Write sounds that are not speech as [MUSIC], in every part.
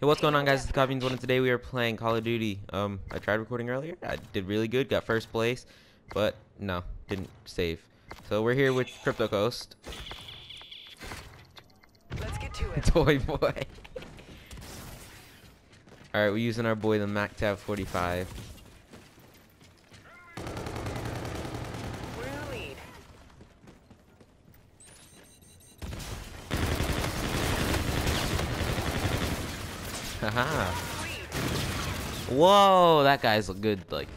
Hey, what's going on, guys? It's Coffee's One, and today we are playing Call of Duty. Um, I tried recording earlier. I did really good, got first place, but no, didn't save. So we're here with Crypto Coast, Let's get to it. [LAUGHS] Toy Boy. [LAUGHS] All right, we're using our boy the MacTab 45. We're in the lead. Haha. Whoa, that guy's a good. Like,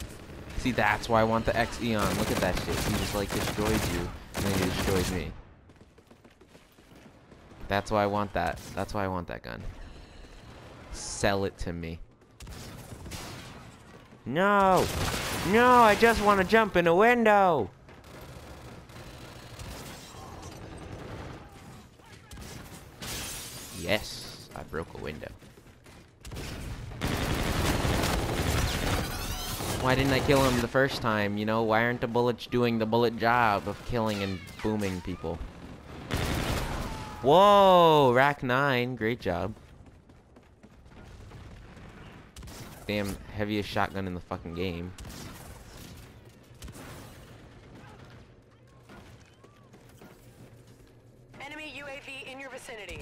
see, that's why I want the X Eon. Look at that shit. He just like destroyed you, and then he destroyed me. That's why I want that. That's why I want that gun. Sell it to me. No! No, I just want to jump in a window! Yes, I broke a window. Why didn't I kill him the first time? You know, why aren't the bullets doing the bullet job of killing and booming people? Whoa, rack 9, great job. Damn, heaviest shotgun in the fucking game. Enemy UAV in your vicinity.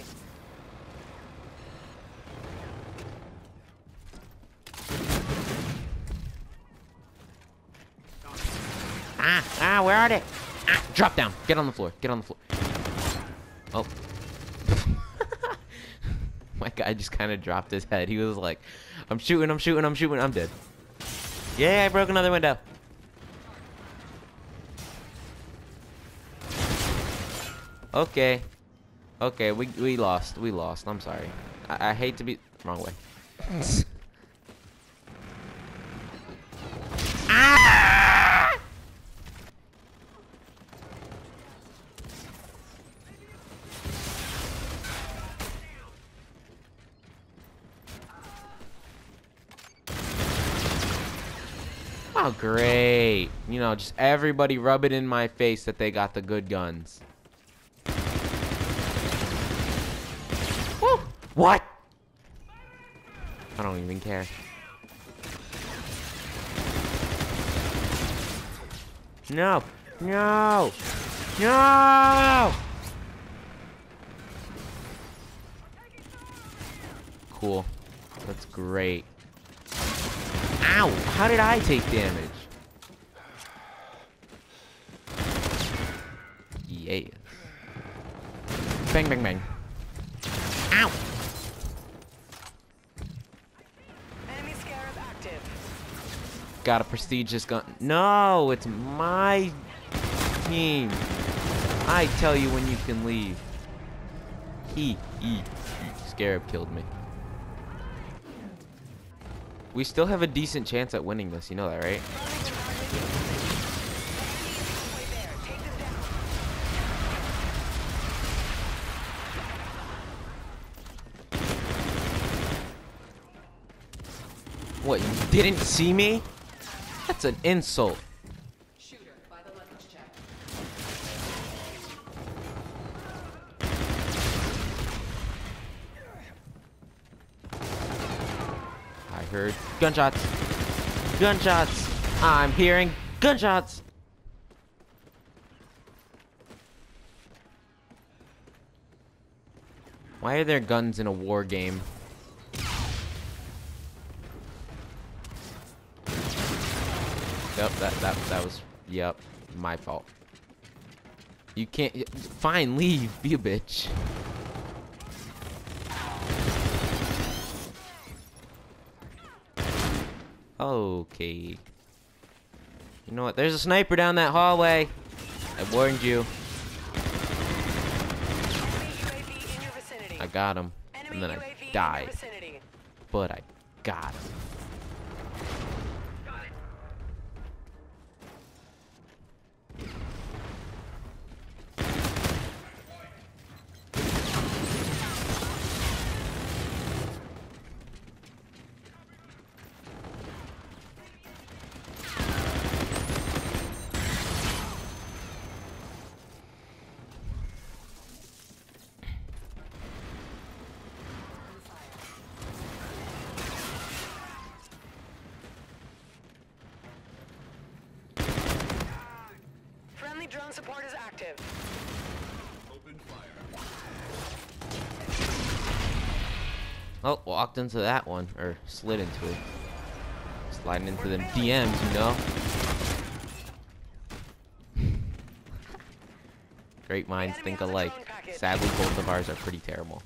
Ah, ah, where are they? Ah, drop down. Get on the floor. Get on the floor. Oh. [LAUGHS] My guy just kind of dropped his head. He was like, I'm shooting, I'm shooting, I'm shooting, I'm dead. Yeah, I broke another window. Okay. Okay, we, we lost. We lost. I'm sorry. I, I hate to be... Wrong way. [LAUGHS] ah! Oh, great. You know, just everybody rub it in my face that they got the good guns. Woo! What? I don't even care. No! No! No! Cool. That's great. Ow! How did I take damage? Yeah. Bang, bang, bang. Ow! Enemy scarab active. Got a prestigious gun. No, it's my team. I tell you when you can leave. He, he, he. Scarab killed me. We still have a decent chance at winning this. You know that, right? What, you didn't see me? That's an insult. Heard gunshots. Gunshots. I'm hearing gunshots. Why are there guns in a war game? Yep, that that that was yep, my fault. You can't fine, leave, be a bitch. Okay. You know what? There's a sniper down that hallway. I warned you. Enemy UAV in your vicinity. I got him. And then I died. But I got him. Ground support is active. Open fire. Oh, walked into that one, or slid into it. Sliding into them DMs, you know? [LAUGHS] Great minds think alike. Sadly, both of ours are pretty terrible.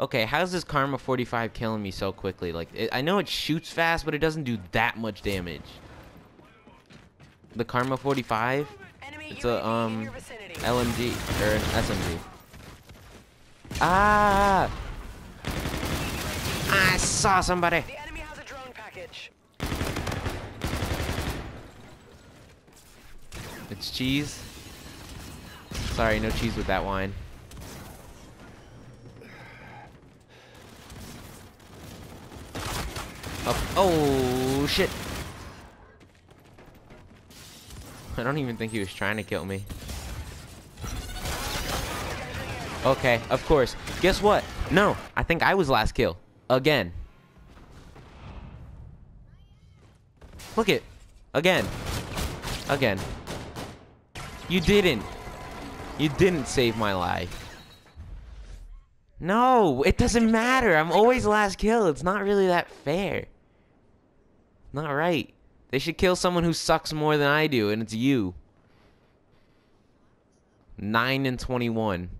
Okay, how's this Karma 45 killing me so quickly? Like, it, I know it shoots fast, but it doesn't do that much damage. The Karma 45? It's a, um, in. LMG, or an SMG. Ah! I saw somebody! the enemy has a drone package. It's cheese. Sorry, no cheese with that wine. Oh, oh shit. [LAUGHS] I don't even think he was trying to kill me. Okay, of course. Guess what? No, I think I was last kill. Again. Look it. Again. Again. You didn't. You didn't save my life. No, it doesn't matter. I'm always last kill. It's not really that fair. Not right. They should kill someone who sucks more than I do, and it's you. 9 and 21.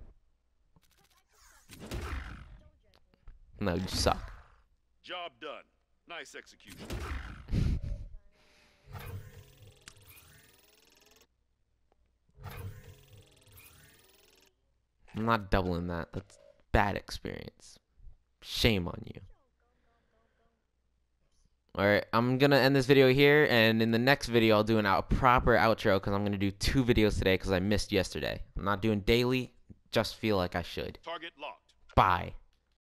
No, you suck. Job done. Nice execution. I'm not doubling that. That's bad experience. Shame on you. Alright, I'm gonna end this video here, and in the next video, I'll do an out proper outro because I'm gonna do two videos today because I missed yesterday. I'm not doing daily, just feel like I should. Target locked. Bye.